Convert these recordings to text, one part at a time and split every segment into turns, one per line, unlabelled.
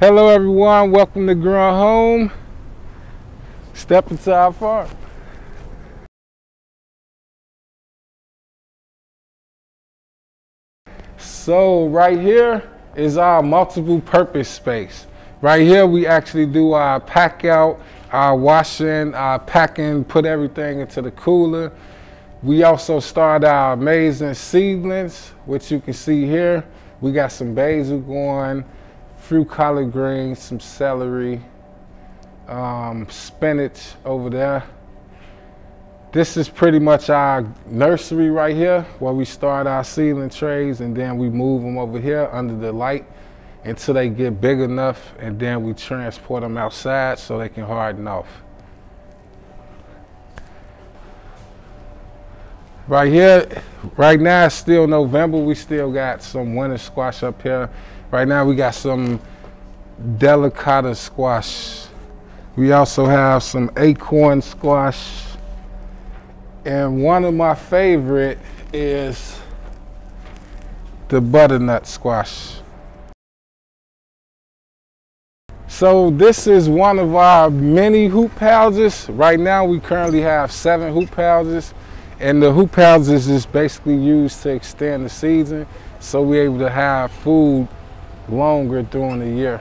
Hello everyone, welcome to Growing Home. Step inside farm. So right here is our multiple purpose space. Right here we actually do our pack out, our washing, our packing, put everything into the cooler. We also start our amazing seedlings, which you can see here. We got some basil going, fruit collard greens, some celery, um, spinach over there. This is pretty much our nursery right here where we start our seedling trays and then we move them over here under the light until they get big enough and then we transport them outside so they can harden off. Right here, right now it's still November. We still got some winter squash up here. Right now we got some delicata squash. We also have some acorn squash. And one of my favorite is the butternut squash. So this is one of our many hoop houses. Right now we currently have seven hoop houses. And the hoop houses is basically used to extend the season so we're able to have food longer during the year.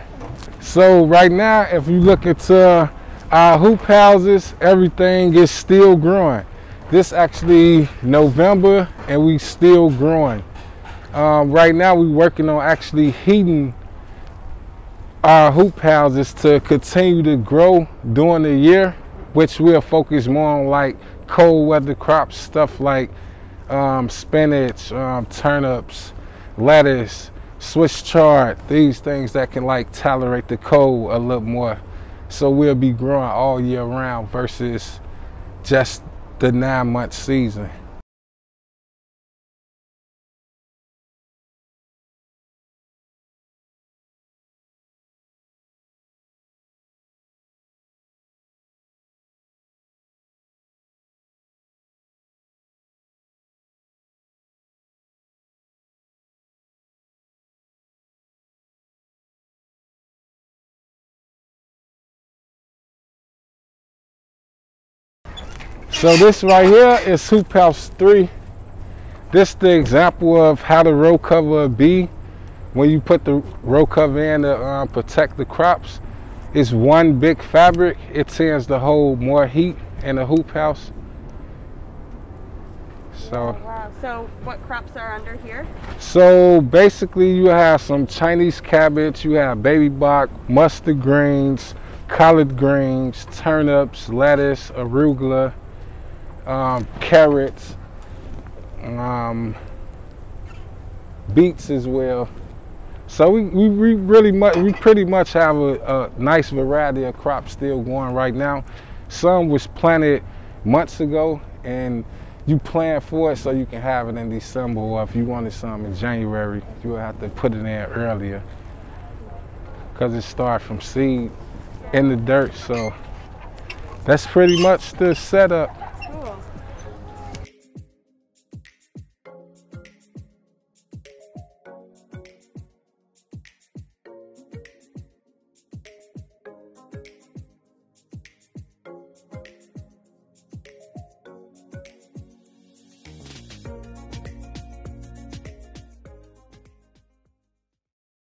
So right now, if you look into our hoop houses, everything is still growing. This actually November and we still growing. Um, right now we're working on actually heating our hoop houses to continue to grow during the year, which we'll focus more on like cold weather crops, stuff like um, spinach, um, turnips, lettuce, Swiss chard, these things that can like tolerate the cold a little more. So we'll be growing all year round versus just the nine month season. So this right here is Hoop House 3. This is the example of how the row cover be when you put the row cover in to uh, protect the crops. It's one big fabric. It tends to hold more heat in the hoop house.
So, oh, wow. so what crops are under here?
So basically you have some Chinese cabbage, you have baby bok, mustard greens, collard greens, turnips, lettuce, arugula, um, carrots, um, beets as well. So we, we, we, really much we pretty much have a, a, nice variety of crops still going right now. Some was planted months ago and you plan for it so you can have it in December or if you wanted some in January, you would have to put it in earlier because it starts from seed in the dirt. So that's pretty much the setup.